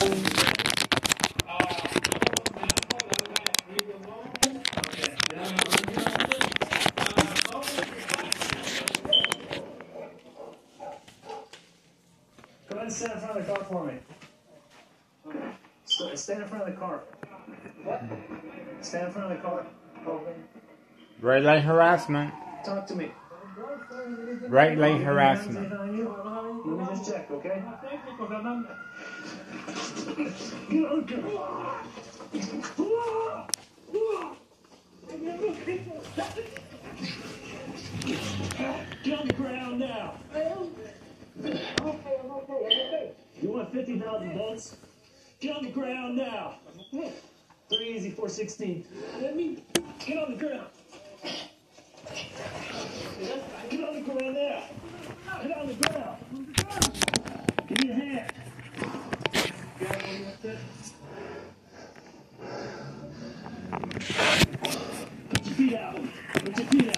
Go ahead and stand in front of the car for me. St- Stand in front of the car. What? Stand in front of the car. Red light harassment. Talk to me. Red light harassment. Let me just check, okay? Get ground now. You want 50,000 votes? Get on the ground now. Three easy, 416. Let me get on the ground. with it put your feet out